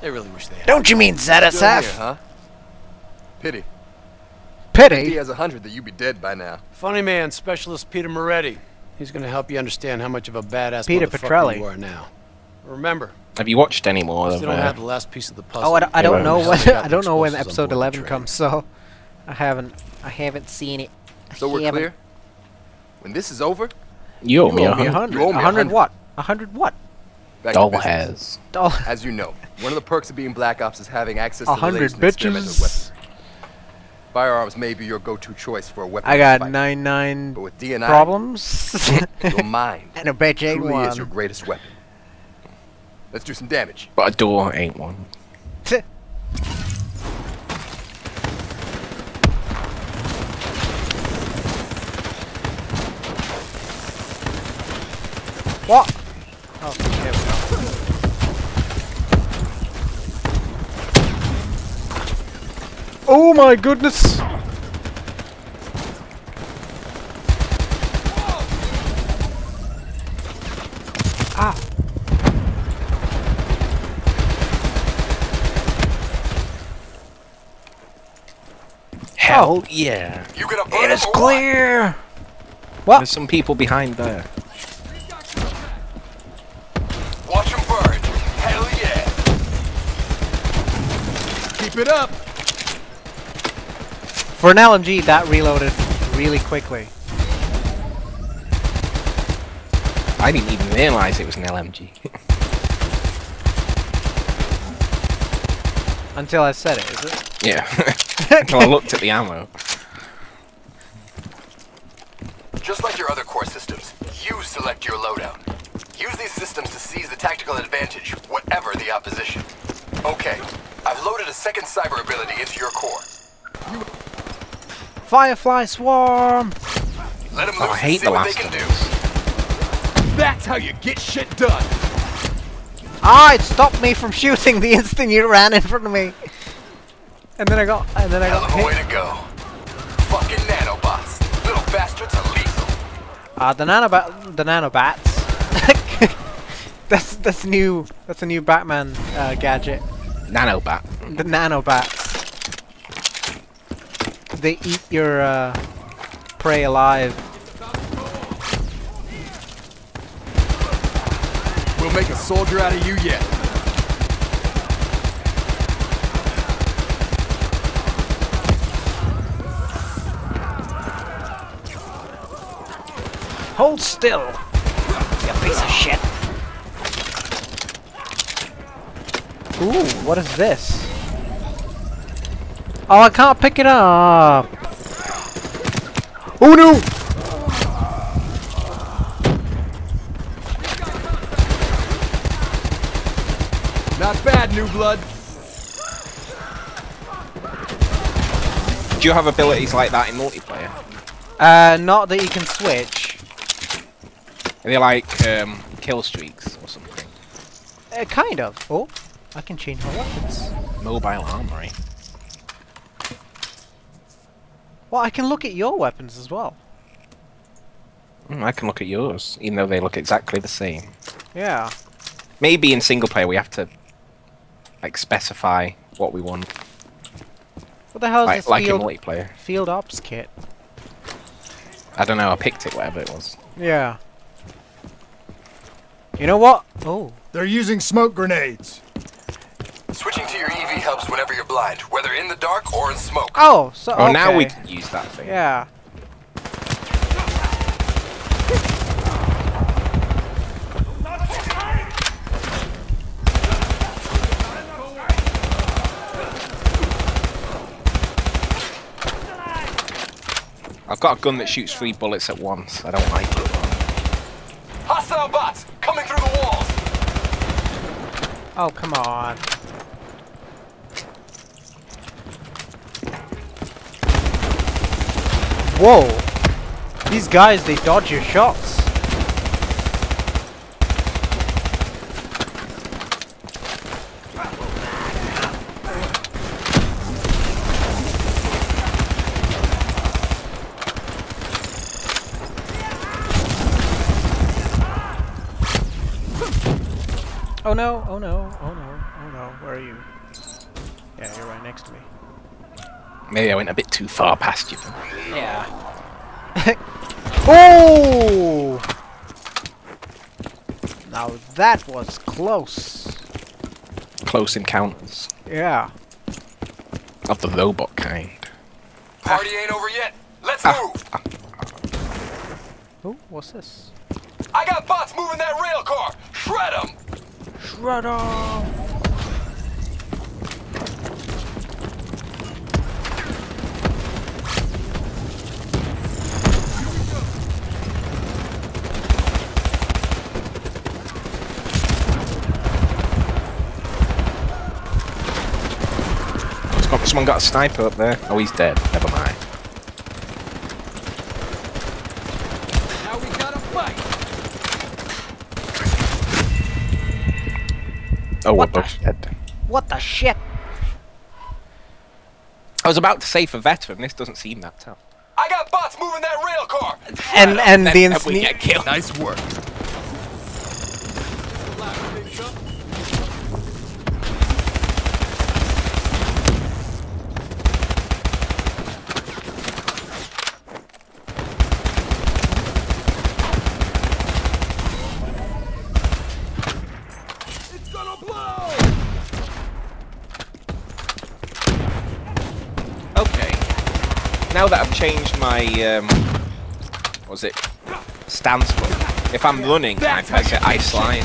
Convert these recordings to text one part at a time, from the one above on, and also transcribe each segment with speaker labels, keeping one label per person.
Speaker 1: They really wish they had.
Speaker 2: Don't you mean
Speaker 3: Still here, huh? Pity.
Speaker 2: Pity.
Speaker 3: He has a hundred that you'd be dead by now.
Speaker 1: Funny man, specialist Peter Maretti. He's gonna help you understand how much of a badass
Speaker 2: Peter
Speaker 1: motherfucker
Speaker 2: Petrelli.
Speaker 1: you are now. Remember,
Speaker 4: Have you watched any more of
Speaker 1: still don't
Speaker 4: uh,
Speaker 1: have the last piece of the puzzle.
Speaker 2: Oh, I, don't- I don't know
Speaker 4: well,
Speaker 2: when I don't know when episode eleven comes, so I haven't I haven't seen it.
Speaker 3: So we're
Speaker 2: Haven't-
Speaker 3: clear? When this is over,
Speaker 4: You owe me a
Speaker 2: owe me a
Speaker 4: hundred.
Speaker 2: hundred.
Speaker 3: You owe me
Speaker 2: A
Speaker 3: a
Speaker 2: hundred
Speaker 3: hundred.
Speaker 2: what? A hundred what?
Speaker 3: Back to
Speaker 4: Doll
Speaker 3: business.
Speaker 4: hairs.
Speaker 2: Doll.
Speaker 3: As you know, one of the perks of being Black Ops is having access to the
Speaker 2: hundred
Speaker 3: latest in experimental weapons. Firearms may be your go-to choice for a weapon
Speaker 2: I got
Speaker 3: fight,
Speaker 2: nine nine
Speaker 3: but with DNI,
Speaker 2: problems
Speaker 3: your mind
Speaker 2: and a bitch ain't
Speaker 3: truly is your greatest weapon. Let's do some damage.
Speaker 4: But a door ain't one.
Speaker 2: What? Oh, there we go. Oh my goodness! Ah.
Speaker 4: Hell yeah.
Speaker 3: You gonna
Speaker 2: It is clear! What?
Speaker 4: There's some people behind there.
Speaker 3: Watch them burn. Hell yeah. Keep it up.
Speaker 2: For an LMG, that reloaded really quickly.
Speaker 4: I didn't even realise it was an LMG.
Speaker 2: Until I said it, is it?
Speaker 4: yeah. Until I looked at the ammo.
Speaker 3: Just like your other core systems, you select your loadout. Use these systems to seize the tactical advantage, whatever the opposition. Okay, I've loaded a second cyber ability into your core.
Speaker 2: Firefly swarm!
Speaker 3: Let them
Speaker 4: Oh, I hate the last
Speaker 3: can
Speaker 4: of
Speaker 3: do.
Speaker 4: us.
Speaker 3: That's how you get shit done.
Speaker 2: Ah, it stopped me from shooting the instant you ran in front of me. And then I got, and then I
Speaker 3: Hell
Speaker 2: got
Speaker 3: of way
Speaker 2: hit.
Speaker 3: to go. Fucking nanobots. Little bastards are lethal.
Speaker 2: Ah, the nanobat, the nanobats. that's that's new. That's a new Batman uh, gadget.
Speaker 4: Nanobat.
Speaker 2: The nanobats. They eat your uh, prey alive.
Speaker 3: We'll make a soldier out of you yet.
Speaker 2: Hold still, you piece of shit. Ooh, what is this? Oh, I can't pick it up. Oh no!
Speaker 3: Not bad, new blood.
Speaker 4: Do you have abilities like that in multiplayer?
Speaker 2: Uh, not that you can switch.
Speaker 4: Are they like um, kill streaks or something?
Speaker 2: Uh, kind of. Oh, I can change my weapons.
Speaker 4: Mobile armory.
Speaker 2: Well, I can look at your weapons as well.
Speaker 4: Mm, I can look at yours, even though they look exactly the same.
Speaker 2: Yeah.
Speaker 4: Maybe in single player we have to like specify what we want,
Speaker 2: What the hell is
Speaker 4: like,
Speaker 2: this
Speaker 4: like in
Speaker 2: field,
Speaker 4: multiplayer.
Speaker 2: field ops kit?
Speaker 4: I don't know. I picked it, whatever it was.
Speaker 2: Yeah. You know what? Oh.
Speaker 5: They're using smoke grenades.
Speaker 3: Switching to your EV helps whenever you're blind, whether in the dark or in smoke.
Speaker 2: Oh, so
Speaker 4: Oh, now we can use that thing.
Speaker 2: Yeah.
Speaker 4: I've got a gun that shoots three bullets at once. I don't like it.
Speaker 3: Hostile bots coming through the walls.
Speaker 2: Oh, come on. Whoa. These guys, they dodge your shots. Oh no, oh no, oh no, oh no, where are you? Yeah, you're right next to me.
Speaker 4: Maybe I went a bit too far past you.
Speaker 2: Yeah. oh! Now that was close.
Speaker 4: Close encounters
Speaker 2: Yeah.
Speaker 4: of the robot kind.
Speaker 3: Party ain't over yet. Let's
Speaker 4: Ah.
Speaker 3: move.
Speaker 2: Oh, what's this?
Speaker 3: I got bots moving that rail car. Shred them.
Speaker 2: Shredder!
Speaker 4: It's someone got a sniper up there. Oh, he's dead. Never mind.
Speaker 3: Now we gotta fight.
Speaker 4: Oh, we're
Speaker 2: What the-
Speaker 4: both dead.
Speaker 2: What the shit?
Speaker 4: I was about to say for veteran, this doesn't seem that tough.
Speaker 3: I got bots moving that rail car.
Speaker 2: And and the
Speaker 4: Then we
Speaker 2: instant
Speaker 4: get killed.
Speaker 3: Nice work. It's gonna blow.
Speaker 4: Okay. Now that I've changed my um, was it stance button? If I'm running, I press it. Slide.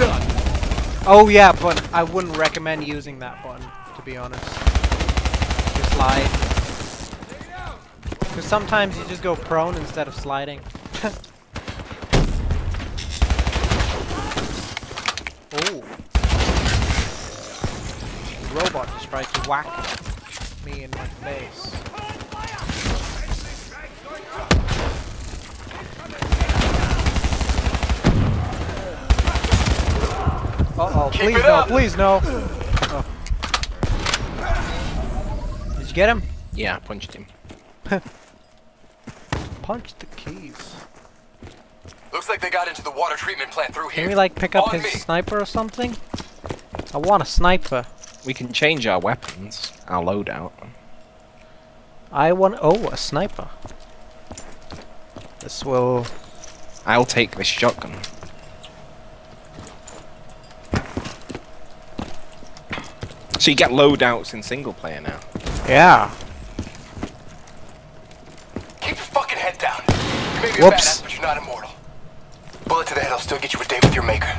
Speaker 2: Oh yeah, but I wouldn't recommend using that button, to be honest. Slide. Because sometimes you just go prone instead of sliding. oh. Robot just tried to whack me in my face. Uh oh,
Speaker 3: Keep
Speaker 2: please no, please no. Oh. Did you get him?
Speaker 4: Yeah, I punched him.
Speaker 2: Punch the keys.
Speaker 3: Looks like they got into the water treatment plant through here.
Speaker 2: Can we like pick up
Speaker 3: On
Speaker 2: his
Speaker 3: me.
Speaker 2: sniper or something? I want a sniper.
Speaker 4: We can change our weapons, our loadout.
Speaker 2: I want oh a sniper. This will
Speaker 4: I'll take this shotgun. So you get loadouts in single player now.
Speaker 2: yeah.
Speaker 3: Keep your fucking head down. You may be
Speaker 2: Whoops.
Speaker 3: a badass, but you're not immortal. Bullet to the head I'll still get you a date with your maker.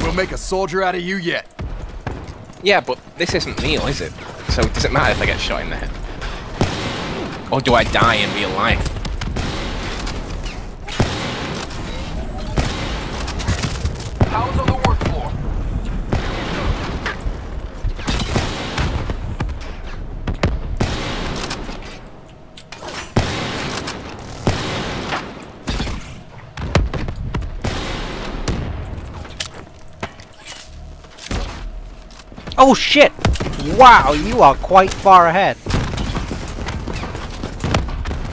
Speaker 5: We'll make a soldier out of you yet.
Speaker 4: Yeah, but this isn't Neil, is it? So does it matter if I get shot in the head? Or do I die in real life?
Speaker 3: How's on the work floor?
Speaker 2: Oh shit! Wow, you are quite far ahead.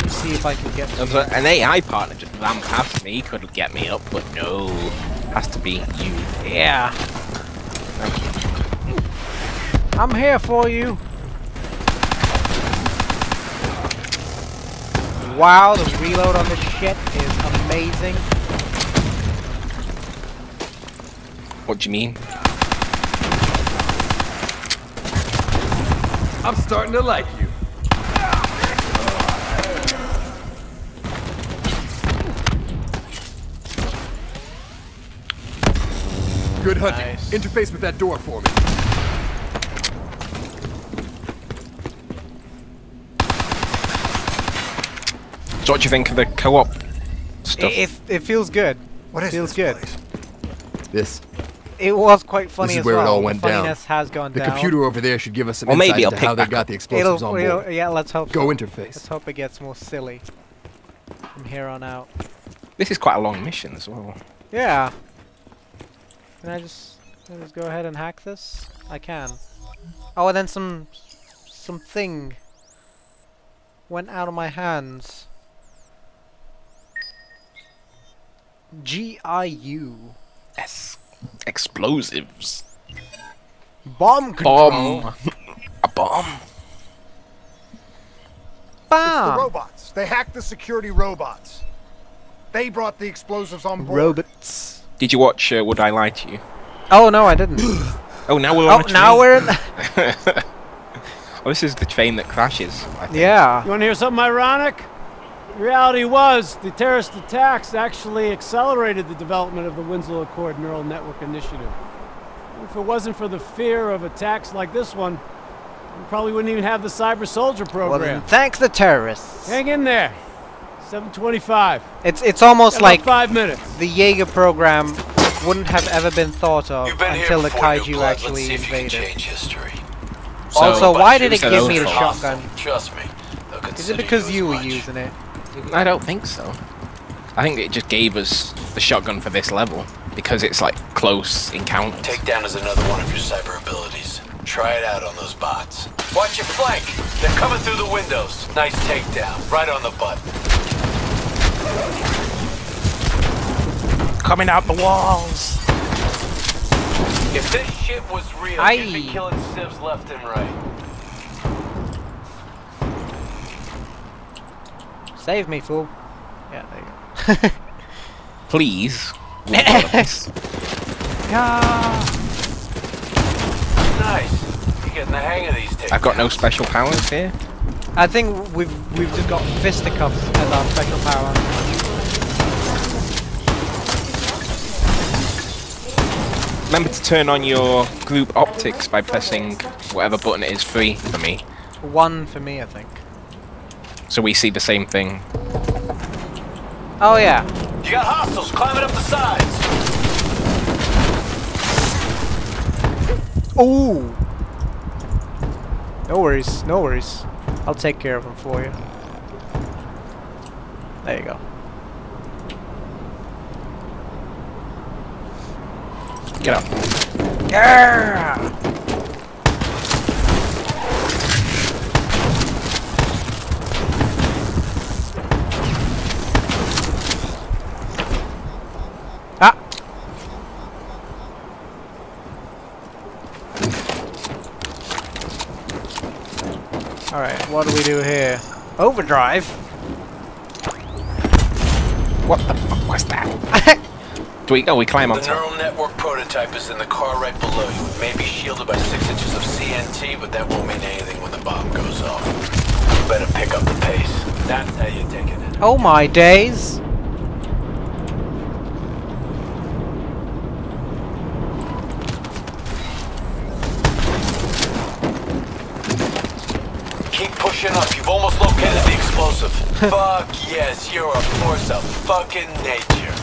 Speaker 2: Let's see if I can get
Speaker 4: an AI partner just ran past me, could get me up, but no. Has to be you.
Speaker 2: Yeah. I'm here for you. Wow, the reload on this shit is amazing.
Speaker 4: What do you mean?
Speaker 5: I'm starting to like you. Good hunting.
Speaker 2: Nice.
Speaker 5: Interface with that door for me.
Speaker 4: So what do you think of the co-op
Speaker 2: It,
Speaker 4: stuff?
Speaker 2: it, it feels good.
Speaker 5: What is
Speaker 2: Feels
Speaker 5: this
Speaker 2: good.
Speaker 5: place? This.
Speaker 2: It was quite funny This
Speaker 5: is
Speaker 2: as
Speaker 5: where it
Speaker 2: well.
Speaker 5: all
Speaker 2: The
Speaker 5: went down.
Speaker 2: has gone
Speaker 5: The
Speaker 2: down.
Speaker 5: computer over there should give us some
Speaker 4: Well, maybe
Speaker 5: insight
Speaker 4: I'll
Speaker 5: into
Speaker 4: pick
Speaker 5: how they
Speaker 4: back
Speaker 5: got the explosives
Speaker 2: It'll,
Speaker 5: on
Speaker 2: it'll-
Speaker 5: board.
Speaker 2: yeah, let's hope.
Speaker 5: Go
Speaker 2: so.
Speaker 5: interface.
Speaker 2: Let's hope it gets more silly from here on out.
Speaker 4: This is quite a long mission as well.
Speaker 2: Yeah. Can I just, can I just go ahead and hack this? I can. Oh, and then some something went out of my hands. G I U.
Speaker 4: Yes. Explosives.
Speaker 2: Bomb control.
Speaker 4: Bomb. A bomb.
Speaker 6: It's the robots. They hacked the security robots. They brought the explosives on board.
Speaker 2: Robots.
Speaker 4: Did you watch uh, Would I Lie to You?
Speaker 2: Oh no, I didn't.
Speaker 4: Oh, now we're
Speaker 2: oh,
Speaker 4: on a train.
Speaker 2: now we're. In
Speaker 4: oh, this is the train that crashes. I think.
Speaker 2: yeah.
Speaker 1: You want to hear something ironic? The reality was, the terrorist attacks actually accelerated the development of the Winslow Accord Neural Network Initiative. If it wasn't for the fear of attacks like this one, we probably wouldn't even have the Cyber Soldier
Speaker 2: Well,
Speaker 1: program.
Speaker 2: then, thanks the terrorists.
Speaker 1: Hang in there. 725.
Speaker 2: It's it's almost like
Speaker 1: five minutes.
Speaker 2: the Jaeger program wouldn't have ever been thought of
Speaker 7: You've been
Speaker 2: until
Speaker 7: here
Speaker 2: the
Speaker 7: before, New
Speaker 2: kaiju
Speaker 7: Blood. Let's
Speaker 2: actually
Speaker 7: see if you can
Speaker 2: invaded.
Speaker 7: change history.
Speaker 4: So-
Speaker 2: also, why did it give me the
Speaker 7: for
Speaker 2: shotgun?
Speaker 7: Trust me.
Speaker 2: Is it because you were
Speaker 7: much.
Speaker 2: using it?
Speaker 4: I don't think so. I think it just gave us the shotgun for this level because it's like close encounter.
Speaker 7: Takedown is another one of your cyber abilities. Try it out on those bots. Watch your flank. They're coming through the windows. Nice takedown. Right on the butt.
Speaker 4: Coming out the walls.
Speaker 7: If this shit was real, you'd be killing civs left and right.
Speaker 2: Save me, fool. Yeah, there you go.
Speaker 4: Please. We've got this.
Speaker 7: Nice. You're getting the hang of these.
Speaker 4: I've got no special powers here.
Speaker 2: I think we've we've just got fisticuffs as our special power.
Speaker 4: Remember to turn on your group optics by pressing whatever button it is free for me.
Speaker 2: One for me, I think.
Speaker 4: So we see the same thing.
Speaker 2: Oh yeah.
Speaker 7: You got hostiles climbing up the sides.
Speaker 2: Ooh. No worries, no worries. I'll take care of them for you. There you go.
Speaker 4: Get up.
Speaker 2: Yeah. Ah. All right, what do here? Overdrive.
Speaker 4: What the fuck was that? do we? Oh, we climb on
Speaker 7: The neural network prototype is in the car right below you. It may be shielded by six inches of CNT, but that won't mean anything when the bomb goes off. You better pick up the pace. That's how you take it.
Speaker 2: Oh my days.
Speaker 7: Keep pushing up. You've almost located the explosive. Fuck yes, you're a force of fucking nature.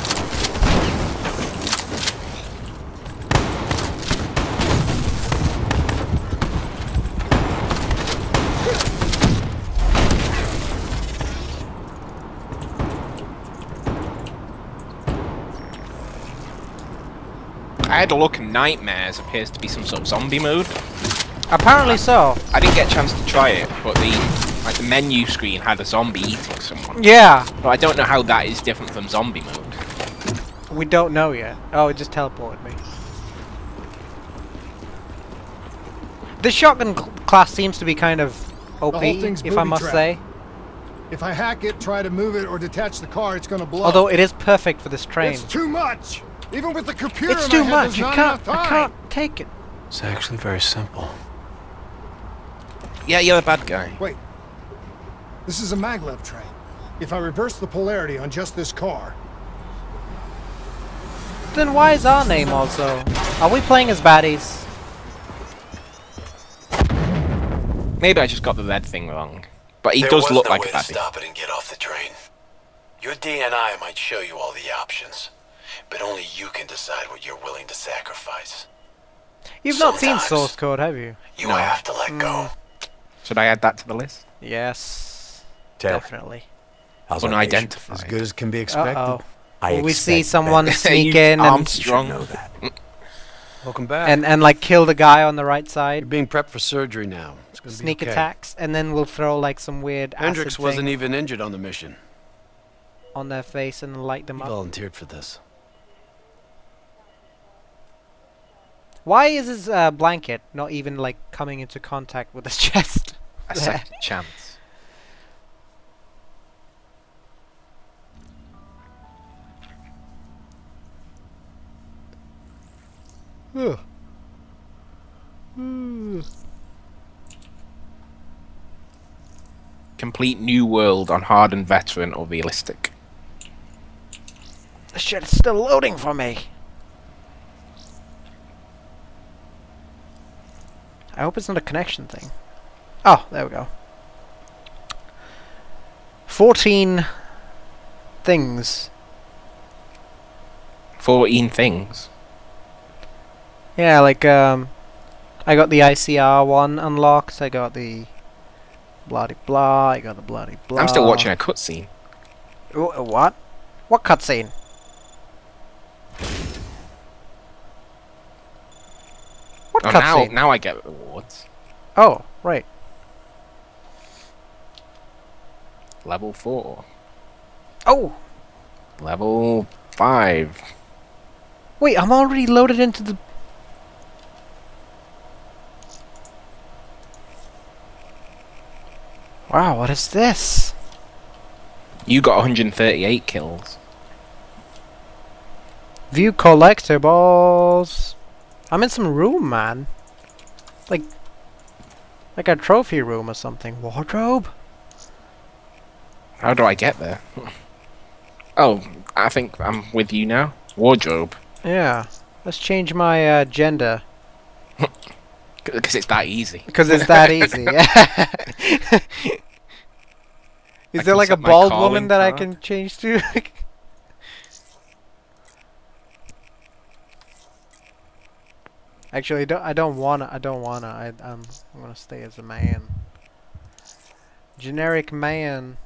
Speaker 4: I had a look in Nightmares. Appears to be some sort of zombie mode.
Speaker 2: Apparently so.
Speaker 4: I didn't get a chance to try it, but the like the menu screen had a zombie eating someone.
Speaker 2: Yeah.
Speaker 4: But I don't know how that is different from zombie mode.
Speaker 2: We don't know yet. Oh, it just teleported me. The shotgun cl- class seems to be kind of OP, if I must
Speaker 6: trapped.
Speaker 2: say.
Speaker 6: If I hack it, try to move it, or detach the car, it's gonna blow.
Speaker 2: Although it is perfect for this train.
Speaker 6: it's too much. Even with the computer
Speaker 2: It's too much.
Speaker 6: there's
Speaker 2: You can't.
Speaker 6: enough
Speaker 2: I can't take it.
Speaker 1: It's actually very simple.
Speaker 4: Yeah, you're the bad guy.
Speaker 6: Wait. This is a maglev train. If I reverse the polarity on just this car,
Speaker 2: Then why is our name also? Are we playing as baddies?
Speaker 4: Maybe I just got the red thing wrong. But he
Speaker 7: there
Speaker 4: does
Speaker 7: was
Speaker 4: look
Speaker 7: no
Speaker 4: like
Speaker 7: way
Speaker 4: a
Speaker 7: to
Speaker 4: baddie.
Speaker 7: stop it and get off the train. Your DNI might show you all the options, but only you can decide what you're willing to sacrifice.
Speaker 2: You've not seen source code, have you?
Speaker 7: You have to let go. Hmm.
Speaker 4: Should I add that to the list?
Speaker 2: Yes.
Speaker 8: Taylor,
Speaker 2: Definitely.
Speaker 8: how's our?
Speaker 4: Unidentified.
Speaker 8: As good as can be
Speaker 2: Uh
Speaker 8: expected.
Speaker 2: oh.
Speaker 8: I
Speaker 2: Will we see someone
Speaker 8: better.
Speaker 2: sneak in and,
Speaker 4: Armstrong.
Speaker 8: You know that.
Speaker 1: Welcome back.
Speaker 2: and and like kill the guy on the right side.
Speaker 1: You're
Speaker 2: side?
Speaker 1: being prepped for surgery now. It's gonna
Speaker 2: Sneak
Speaker 1: be okay.
Speaker 2: attacks, and then we'll throw like some weird acid
Speaker 1: Hendricks wasn't
Speaker 2: thing
Speaker 1: even injured on the mission.
Speaker 2: on their face and light them
Speaker 1: He
Speaker 2: up.
Speaker 1: volunteered for this.
Speaker 2: Why is his uh, blanket not even like coming into contact with his chest?
Speaker 4: A second chance. Complete new world on hard and veteran or realistic.
Speaker 2: The shit's still loading for me. I hope it's not a connection thing. Oh, there we go. 14 things.
Speaker 4: 14 things.
Speaker 2: Yeah, like, um, I got the ICR one unlocked, I got the bloody blah, I got the bloody blah.
Speaker 4: I'm still watching a cutscene.
Speaker 2: Wh- What? What cutscene? What
Speaker 4: Oh, now,
Speaker 2: cutscene?
Speaker 4: now I get rewards.
Speaker 2: Oh, right.
Speaker 4: Level 4.
Speaker 2: Oh,
Speaker 4: Level 5.
Speaker 2: wait, I'm already loaded into the. Wow, what is this?
Speaker 4: You got 138 kills.
Speaker 2: View collectibles. I'm in some room, man. Like, like a trophy room or something. Wardrobe?
Speaker 4: How do I get there? oh, I think I'm with you now. Wardrobe.
Speaker 2: Yeah. Let's change my uh, gender
Speaker 4: Because it's that easy.
Speaker 2: because it's that easy. Yeah. Is
Speaker 4: I
Speaker 2: there like a bald woman that I can change to? Actually, I don't. I don't wanna. I don't wanna. I, I'm. I'm gonna stay as a man. Generic man.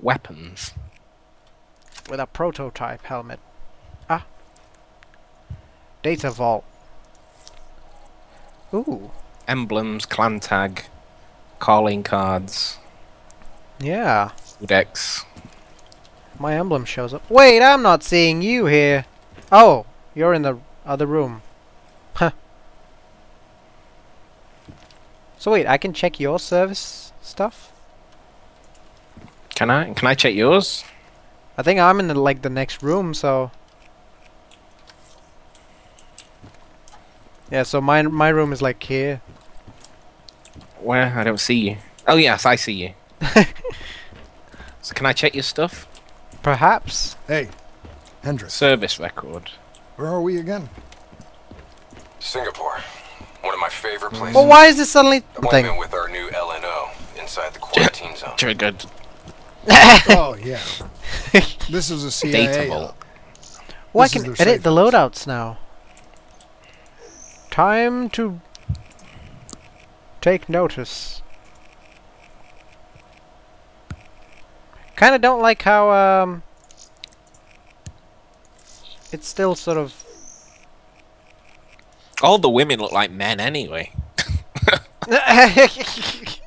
Speaker 4: Weapons.
Speaker 2: with a prototype helmet. Data vault. Ooh.
Speaker 4: Emblems, clan tag, calling cards,
Speaker 2: Yeah.
Speaker 4: codex.
Speaker 2: My emblem shows up. Wait, I'm not seeing you here. Oh, you're in the other room. Huh. So wait, I can check your service stuff?
Speaker 4: Can I? Can I check yours?
Speaker 2: I think I'm in the, like the next room, so Yeah, so my my room is like here.
Speaker 4: Where? I don't see you. Oh yes, I see you. so can I check your stuff?
Speaker 2: Perhaps.
Speaker 6: Hey, Hendricks,
Speaker 4: Service record.
Speaker 6: where are we again?
Speaker 3: Singapore. One of my favorite hmm. places.
Speaker 2: Well, why is this suddenly thing?
Speaker 3: Appointment with our new LNO inside the quarantine zone.
Speaker 4: Triggered.
Speaker 6: oh, yeah. This is a CIA.
Speaker 4: Data vault.
Speaker 2: Well, I
Speaker 6: This is
Speaker 2: can edit the
Speaker 6: safe house.
Speaker 2: loadouts now. Time to take notice. Kind of don't like how um it's still sort of
Speaker 4: All the women look like men anyway.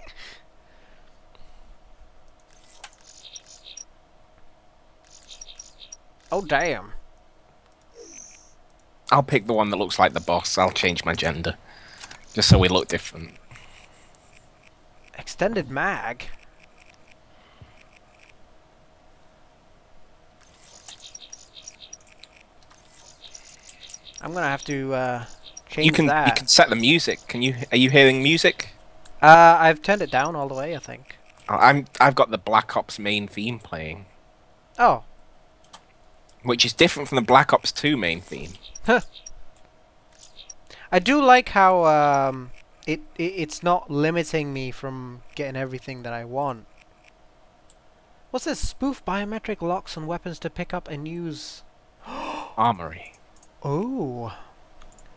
Speaker 2: Oh damn.
Speaker 4: I'll pick the one that looks like the boss. I'll change my gender. Just so we look different.
Speaker 2: Extended mag. I'm gonna have to uh, change
Speaker 4: You can
Speaker 2: that.
Speaker 4: you can set the music. Can you are you hearing music?
Speaker 2: Uh, I've turned it down all the way. I think.
Speaker 4: I'm I've got the Black Ops main theme playing,
Speaker 2: Oh,
Speaker 4: which is different from the Black Ops 2 main theme.
Speaker 2: I do like how um, it, it it's not limiting me from getting everything that I want. What's this? Spoof biometric locks on weapons to pick up and use.
Speaker 4: Armory.
Speaker 2: Oh.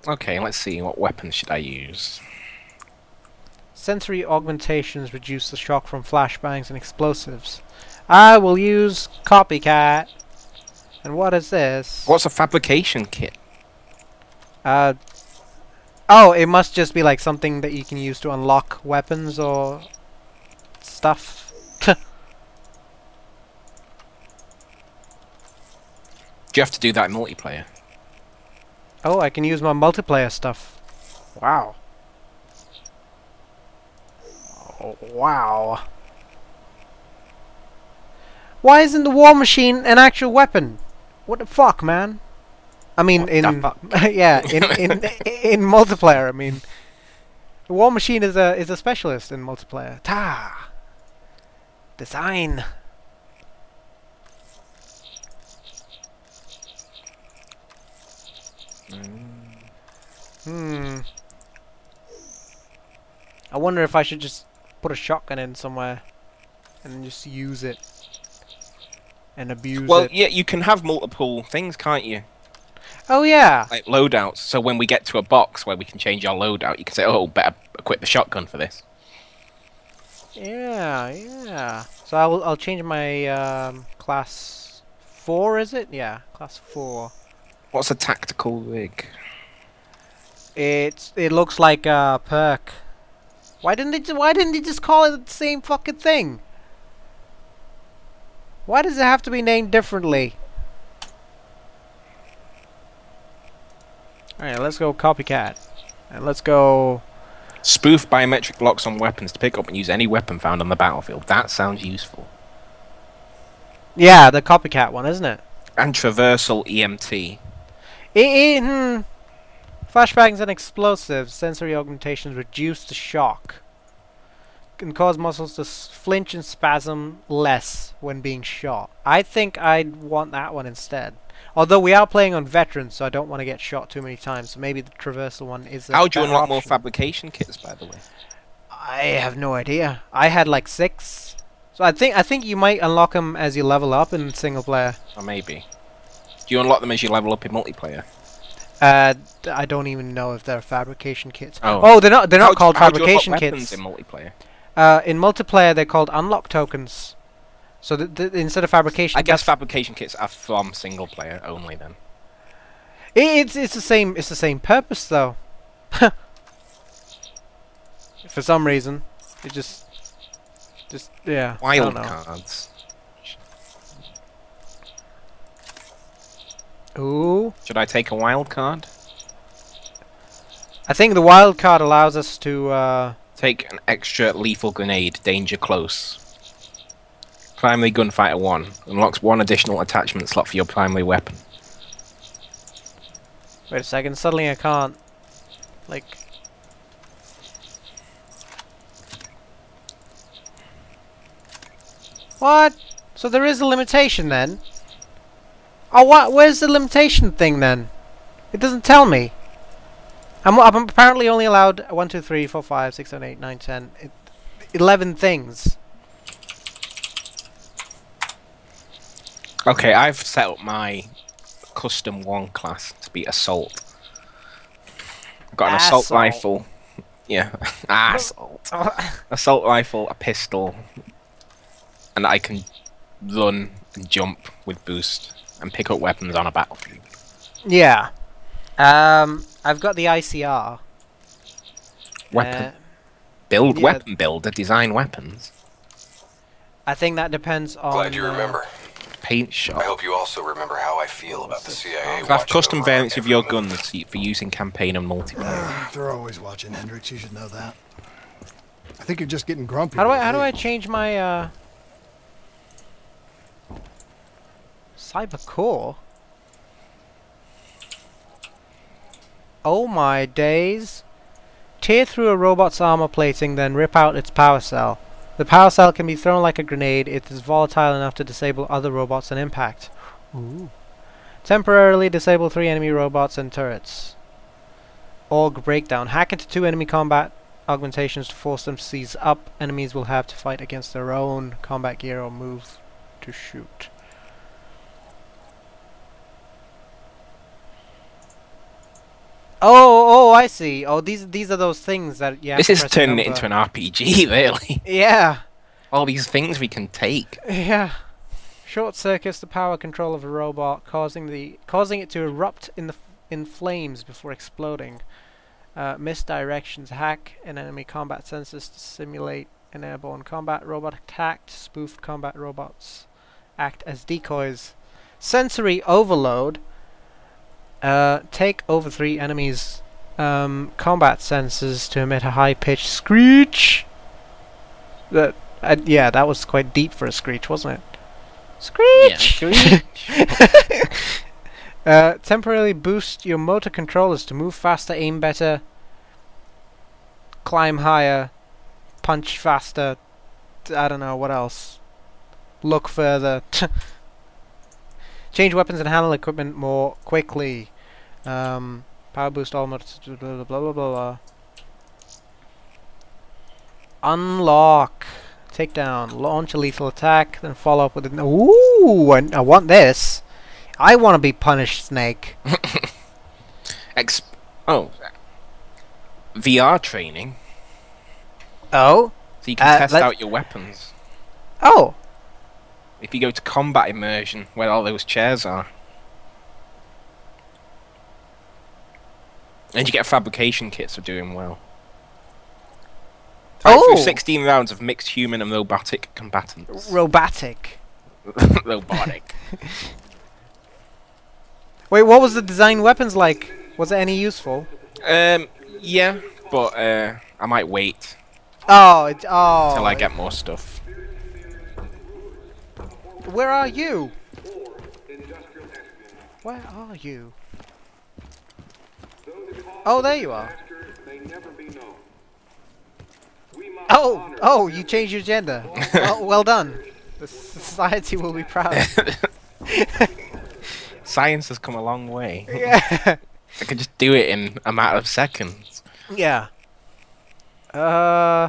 Speaker 4: Okay, let's see. What weapons should I use?
Speaker 2: Sensory augmentations reduce the shock from flashbangs and explosives. I will use copycat. And what is this?
Speaker 4: What's a fabrication kit?
Speaker 2: Uh. Oh, it must just be like something that you can use to unlock weapons or stuff.
Speaker 4: Do you have to do that in multiplayer?
Speaker 2: Oh, I can use my multiplayer stuff. Wow. Oh, wow. Why isn't the war machine an actual weapon? What the fuck, man? I mean,
Speaker 4: What
Speaker 2: in yeah, in in in multiplayer. I mean, the war machine is a is a specialist in multiplayer. Ta. Design. Hmm. I wonder if I should just put a shotgun in somewhere and just use it and abuse
Speaker 4: Well,
Speaker 2: it.
Speaker 4: yeah, you can have multiple things, can't you?
Speaker 2: Oh yeah.
Speaker 4: Like loadouts. So when we get to a box where we can change our loadout, you can say, "Oh, better equip the shotgun for this."
Speaker 2: Yeah, yeah. So I'll I'll change my um, class four. Is it? Yeah, class four.
Speaker 4: What's a tactical rig?
Speaker 2: It's it looks like a perk. Why didn't they? Why didn't they just call it the same fucking thing? Why does it have to be named differently? Alright, let's go copycat. And let's go.
Speaker 4: Spoof biometric locks on weapons to pick up and use any weapon found on the battlefield. That sounds useful.
Speaker 2: Yeah, the copycat one, isn't it?
Speaker 4: And traversal E EMT.
Speaker 2: It, hmm. Flashbangs and explosives, sensory augmentations reduce the shock. Can cause muscles to flinch and spasm less when being shot. I think I'd want that one instead. Although we are playing on veterans, so I don't want to get shot too many times. So maybe the traversal one is. A
Speaker 4: How do you unlock more fabrication kits, by the way?
Speaker 2: I have no idea. I had like six. So I think I think you might unlock them as you level up in single player.
Speaker 4: Or maybe. Do you unlock them as you level up in multiplayer?
Speaker 2: Uh, I don't even know if they're fabrication kits.
Speaker 4: Oh.
Speaker 2: Oh, they're not. They're
Speaker 4: How
Speaker 2: not
Speaker 4: do-
Speaker 2: called
Speaker 4: how do you unlock
Speaker 2: fabrication kits.
Speaker 4: in multiplayer.
Speaker 2: Uh, in multiplayer, they're called unlock tokens. So th- th- instead of fabrication,
Speaker 4: I guess fabrication kits are from single player only then.
Speaker 2: i- it's it's the same. It's the same purpose though. For some reason, it just just yeah.
Speaker 4: Wild cards.
Speaker 2: Ooh,
Speaker 4: Should I take a wild card?
Speaker 2: I think the wild card allows us to. Uh,
Speaker 4: Take an extra lethal grenade, danger close. Primary gunfighter 1 unlocks one additional attachment slot for your primary weapon.
Speaker 2: wait a second. Suddenly, I can't. Like. What? So there is a limitation then? Oh, what? Where's the limitation thing then? It doesn't tell me. I'm, I'm apparently only allowed 1, 2, 3, 4, 5, 6, 7, 8, 9, 10, it, 11 things.
Speaker 4: Okay, I've set up my custom 1 class to be assault. I've got an assault
Speaker 2: Assault.
Speaker 4: rifle. Yeah, assault. assault rifle, a pistol, and I can run and jump with boost and pick up weapons on a battlefield.
Speaker 2: yeah. Um, I've got the ICR.
Speaker 4: Weapon
Speaker 2: Uh,
Speaker 4: build,
Speaker 2: yeah.
Speaker 4: weapon builder, design weapons,
Speaker 2: I think that depends on.
Speaker 3: Glad you
Speaker 2: uh,
Speaker 3: remember.
Speaker 4: paint
Speaker 3: I hope you also remember how I feel about the CIA.
Speaker 4: Craft custom variants of your
Speaker 3: every move.
Speaker 4: guns for using campaign and multiplayer.
Speaker 6: They're always watching, Hendricks. You should know that. I think you're just getting grumpy.
Speaker 2: How do I how do I change my uh Cyber Core? Oh my days. Tear through a robot's armor plating, then rip out its power cell. The power cell can be thrown like a grenade. It is volatile enough to disable other robots on impact. Ooh. Temporarily disable three enemy robots and turrets. Org breakdown. Hack into two enemy combat augmentations to force them to seize up. Enemies will have to fight against their own combat gear or move to shoot. Oh, oh, I see. Oh, these these are those things that yeah.
Speaker 4: This is turning it into an RPG, really.
Speaker 2: Yeah,
Speaker 4: All these things we can take.
Speaker 2: yeah. Short circuits the power control of a robot, causing the causing it to erupt in the in flames before exploding. Uh, misdirections hack an enemy combat sensors to simulate an airborne combat robot attack. Spoofed combat robots act as decoys. sensory overload. Uh, take over three enemies' um, combat senses to emit a high-pitched screech. That, uh, yeah, that was quite deep for a screech, wasn't it? Screech. uh, temporarily boost your motor controllers to move faster, aim better, climb higher, punch faster. I don't know what else. Look further. Change weapons and handle equipment more quickly. Um, power boost all motors. Blah blah blah blah blah. Unlock. Take down. Launch a lethal attack. Then follow up with an. Ooh! I, I want this. I want to be punished, Snake.
Speaker 4: Ex- oh. VR training.
Speaker 2: Oh.
Speaker 4: So you can
Speaker 2: Uh,
Speaker 4: test out your weapons.
Speaker 2: Oh.
Speaker 4: If you go to combat immersion, where all those chairs are. And you get fabrication kits for doing well. Fight
Speaker 2: Oh!
Speaker 4: through 16 rounds of mixed human and robotic combatants.
Speaker 2: Robotic.
Speaker 4: robotic.
Speaker 2: Wait, what was the design weapons like? Was it any useful?
Speaker 4: Um, yeah, but uh, I might wait
Speaker 2: Oh, it, oh.
Speaker 4: till I get more stuff.
Speaker 2: Where are you? Where are you? Oh, there you are. Oh, oh, you changed your gender. well, well done. The society will be proud.
Speaker 4: Science has come a long way.
Speaker 2: yeah.
Speaker 4: I could just do it in a matter of seconds.
Speaker 2: Yeah. Uh.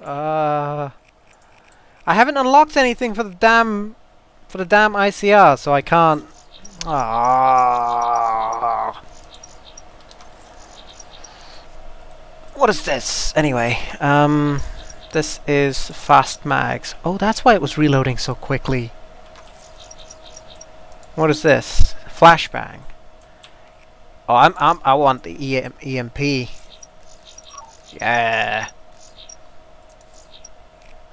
Speaker 2: Uh. I haven't unlocked anything for the damn, for the damn ICR, so I can't. Ah. What is this? Anyway, um, this is fast mags. Oh, that's why it was reloading so quickly. What is this? Flashbang. Oh, I'm, I'm I want the EM, EMP. Yeah.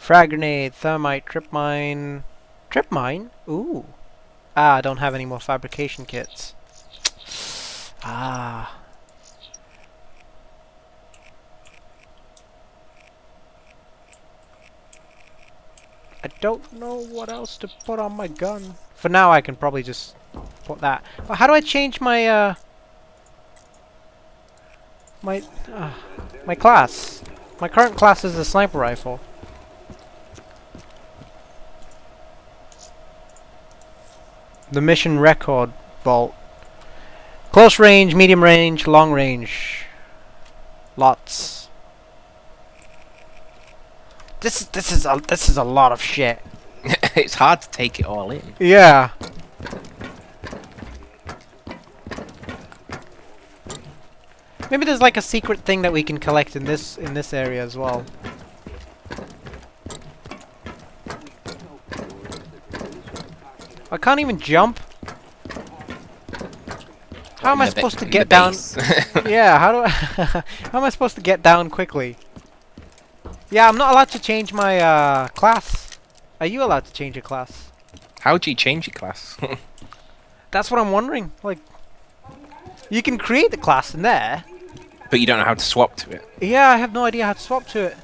Speaker 2: Frag grenade, thermite, trip mine. Trip mine? Ooh. Ah, I don't have any more fabrication kits. Ah. I don't know what else to put on my gun. For now, I can probably just put that. But how do I change my, uh... My, uh, my class? My current class is a sniper rifle. The mission record vault. Close range, medium range, long range. Lots. This is this is a this is a lot of shit.
Speaker 4: it's hard to take it all in.
Speaker 2: Yeah. Maybe there's like a secret thing that we can collect in this in this area as well. I can't even jump. How am I
Speaker 4: In the ba-
Speaker 2: supposed to get down? yeah, how do I how am I supposed to get down quickly? Yeah, I'm not allowed to change my uh, class. Are you allowed to change your class?
Speaker 4: How do you change your class?
Speaker 2: That's what I'm wondering. Like, you can create the class in there.
Speaker 4: but you don't know how to swap to it.
Speaker 2: Yeah, I have no idea how to swap to it.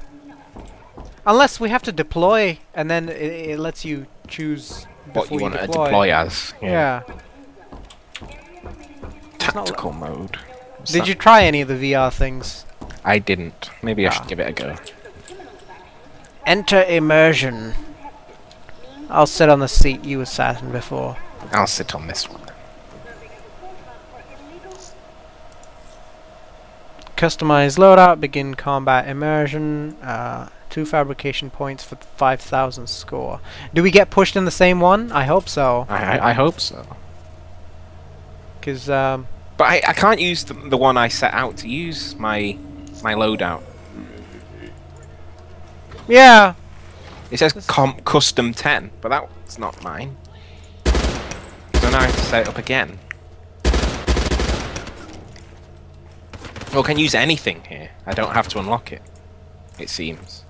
Speaker 2: Unless we have to deploy, and then it, it lets you choose
Speaker 4: What
Speaker 2: before
Speaker 4: you want
Speaker 2: deploy.
Speaker 4: to deploy as.
Speaker 2: Yeah.
Speaker 4: Tactical mode. What's
Speaker 2: Did
Speaker 4: that?
Speaker 2: you try any of the VR things?
Speaker 4: I didn't. Maybe I
Speaker 2: Ah.
Speaker 4: should give it a go.
Speaker 2: Enter immersion. I'll sit on the seat you were sat in before.
Speaker 4: I'll sit on this one.
Speaker 2: Customize loadout, begin combat immersion, uh, two fabrication points for 5,000 score. Do we get pushed in the same one? I hope so.
Speaker 4: I, I, I hope so.
Speaker 2: Because, um,
Speaker 4: But I, I can't use the, the one I set out to use, my my loadout.
Speaker 2: yeah,
Speaker 4: It says com custom 10, but that's not mine. So now I have to set it up again. Well, I can use anything here. I don't have to unlock it. It seems.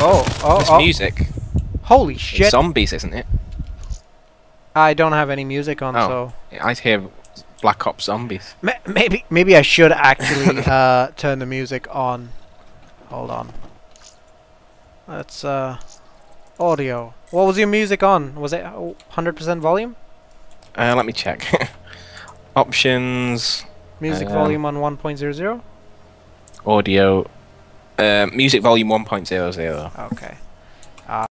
Speaker 2: Oh, oh,
Speaker 4: This
Speaker 2: oh.
Speaker 4: music.
Speaker 2: Holy
Speaker 4: It's
Speaker 2: shit!
Speaker 4: zombies, isn't it?
Speaker 2: I don't have any music on,
Speaker 4: Oh.
Speaker 2: so
Speaker 4: I hear Black Ops Zombies.
Speaker 2: Ma- maybe maybe I should actually uh, turn the music on. Hold on. Let's uh, audio. What was your music on? Was it oh, 100% volume?
Speaker 4: Uh, let me check. Options,
Speaker 2: Music
Speaker 4: Um,
Speaker 2: volume on 1.00.
Speaker 4: audio, uh, music volume 1.00.
Speaker 2: Okay.